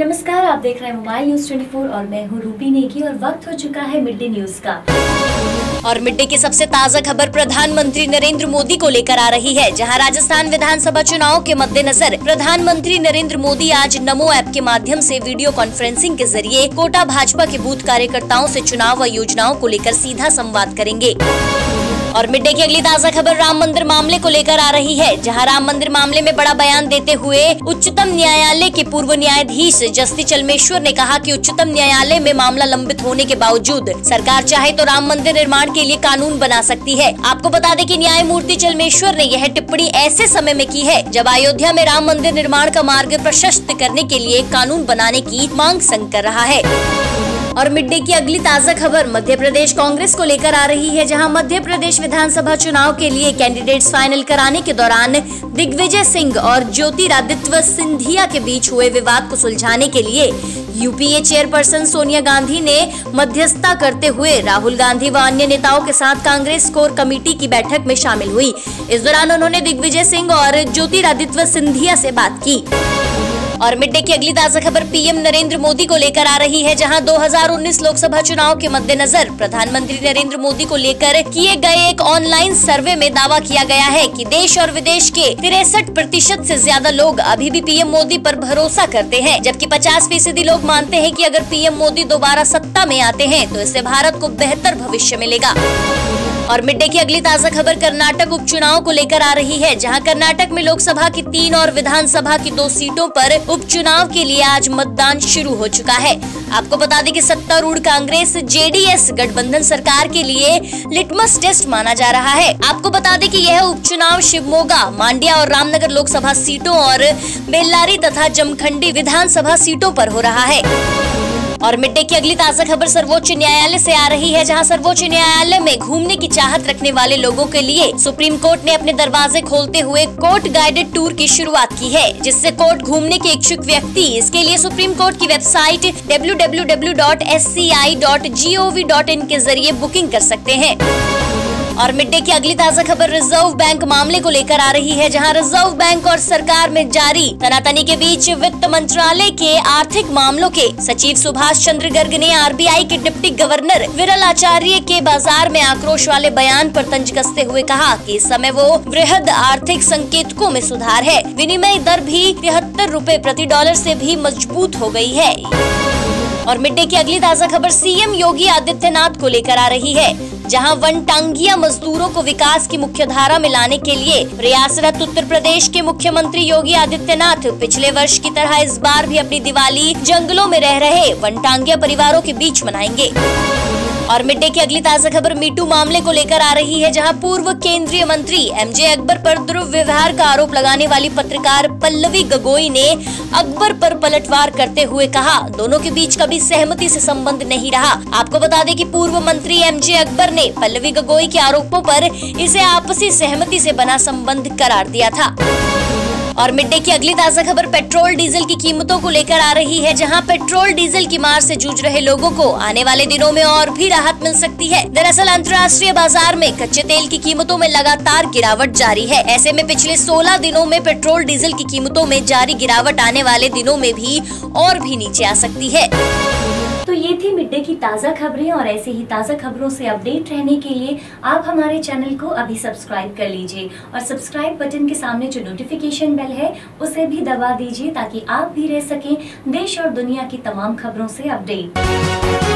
नमस्कार, आप देख रहे हैं मोबाइल न्यूज़ 24 और मैं हूँ रूबी नेगी और वक्त हो चुका है मिड डे न्यूज़ का। और मिड डे की सबसे ताज़ा खबर प्रधानमंत्री नरेंद्र मोदी को लेकर आ रही है, जहाँ राजस्थान विधानसभा चुनाव के मद्देनजर प्रधानमंत्री नरेंद्र मोदी आज नमो ऐप के माध्यम से वीडियो कॉन्फ्रेंसिंग के ज़रिए कोटा भाजपा के बूथ कार्यकर्ताओं से चुनाव व योजनाओं को लेकर सीधा संवाद करेंगे। और मिड डे की अगली ताज़ा खबर राम मंदिर मामले को लेकर आ रही है, जहाँ राम मंदिर मामले में बड़ा बयान देते हुए उच्चतम न्यायालय के पूर्व न्यायाधीश जस्ती चलमेश्वर ने कहा कि उच्चतम न्यायालय में मामला लंबित होने के बावजूद सरकार चाहे तो राम मंदिर निर्माण के लिए कानून बना सकती है। आपको बता दें कि न्यायमूर्ति चलमेश्वर ने यह टिप्पणी ऐसे समय में की है, जब अयोध्या में राम मंदिर निर्माण का मार्ग प्रशस्त करने के लिए कानून बनाने की मांग संग कर रहा है। और मिड डे की अगली ताज़ा खबर मध्य प्रदेश कांग्रेस को लेकर आ रही है, जहाँ मध्य प्रदेश विधानसभा चुनाव के लिए कैंडिडेट्स फाइनल कराने के दौरान दिग्विजय सिंह और ज्योतिरादित्य सिंधिया के बीच हुए विवाद को सुलझाने के लिए यूपीए चेयरपर्सन सोनिया गांधी ने मध्यस्थता करते हुए राहुल गांधी व अन्य नेताओं के साथ कांग्रेस कोर कमेटी की बैठक में शामिल हुई। इस दौरान उन्होंने दिग्विजय सिंह और ज्योतिरादित्य सिंधिया से बात की। और मिड डे की अगली ताज़ा खबर पीएम नरेंद्र मोदी को लेकर आ रही है, जहाँ 2019 लोकसभा चुनाव के मद्देनजर प्रधानमंत्री नरेंद्र मोदी को लेकर किए गए एक ऑनलाइन सर्वे में दावा किया गया है कि देश और विदेश के तिरसठ प्रतिशत ऐसी ज़्यादा लोग अभी भी पीएम मोदी पर भरोसा करते हैं, जबकि 50 फ़ीसदी लोग मानते हैं की अगर पीएम मोदी दोबारा सत्ता में आते हैं तो इससे भारत को बेहतर भविष्य मिलेगा। और मिड डे की अगली ताज़ा खबर कर्नाटक उपचुनाव को लेकर आ रही है, जहाँ कर्नाटक में लोकसभा की तीन और विधानसभा की दो सीटों पर उपचुनाव के लिए आज मतदान शुरू हो चुका है। आपको बता दें कि सत्तारूढ़ कांग्रेस, जेडीएस, गठबंधन सरकार के लिए लिटमस टेस्ट माना जा रहा है। आपको बता दें कि यह उपचुनाव शिवमोगा मांडिया और रामनगर लोकसभा सीटों और बेल्लारी तथा जमखंडी विधानसभा सीटों पर हो रहा है। और मिड डे की अगली ताज़ा खबर सर्वोच्च न्यायालय से आ रही है, जहाँ सर्वोच्च न्यायालय में घूमने की चाहत रखने वाले लोगों के लिए सुप्रीम कोर्ट ने अपने दरवाजे खोलते हुए कोर्ट गाइडेड टूर की शुरुआत की है, जिससे कोर्ट घूमने के इच्छुक व्यक्ति, इसके लिए सुप्रीम कोर्ट की वेबसाइट डब्ल्यू के ज़रिए बुकिंग कर सकते हैं। और मिड डे की अगली ताज़ा खबर रिज़र्व बैंक मामले को लेकर आ रही है, जहाँ रिज़र्व बैंक और सरकार में जारी तनातनी के बीच वित्त मंत्रालय के आर्थिक मामलों के सचिव सुभाष चंद्र गर्ग ने आरबीआई के डिप्टी गवर्नर विरल आचार्य के बाज़ार में आक्रोश वाले बयान पर तंज कसते हुए कहा कि इस समय वो वृहद आर्थिक संकेतकों में सुधार है। विनिमय दर भी तिहत्तर रूपए प्रति डॉलर से भी मज़बूत हो गई है। और मिड डे की अगली ताज़ा खबर सीएम योगी आदित्यनाथ को लेकर आ रही है, जहाँ वनटांगिया मजदूरों को विकास की मुख्य धारा में लाने के लिए प्रयासरत उत्तर प्रदेश के मुख्यमंत्री योगी आदित्यनाथ पिछले वर्ष की तरह इस बार भी अपनी दिवाली जंगलों में रह रहे वन टांगिया परिवारों के बीच मनाएँगे। और मिड डे की अगली ताज़ा खबर मीटू मामले को लेकर आ रही है, जहाँ पूर्व केंद्रीय मंत्री एमजे अकबर पर दुर्व्यवहार का आरोप लगाने वाली पत्रकार पल्लवी गगोई ने अकबर पर पलटवार करते हुए कहा, दोनों के बीच कभी सहमति से संबंध नहीं रहा। आपको बता दें कि पूर्व मंत्री एमजे अकबर ने पल्लवी गगोई के आरोपों पर इसे आपसी सहमति से बना संबंध करार दिया था। और मिड डे की अगली ताज़ा खबर पेट्रोल डीजल की कीमतों को लेकर आ रही है, जहाँ पेट्रोल डीजल की मार से जूझ रहे लोगों को आने वाले दिनों में और भी राहत मिल सकती है। दरअसल, अंतर्राष्ट्रीय बाज़ार में कच्चे तेल की कीमतों में लगातार गिरावट जारी है। ऐसे में पिछले 16 दिनों में पेट्रोल डीजल की कीमतों में जारी गिरावट आने वाले दिनों में भी और भी नीचे आ सकती है। तो ये थी मिड डे की ताज़ा खबरें और ऐसे ही ताज़ा खबरों से अपडेट रहने के लिए आप हमारे चैनल को अभी सब्सक्राइब कर लीजिए और सब्सक्राइब बटन के सामने जो नोटिफिकेशन बेल है, उसे भी दबा दीजिए ताकि आप भी रह सकें देश और दुनिया की तमाम खबरों से अपडेट।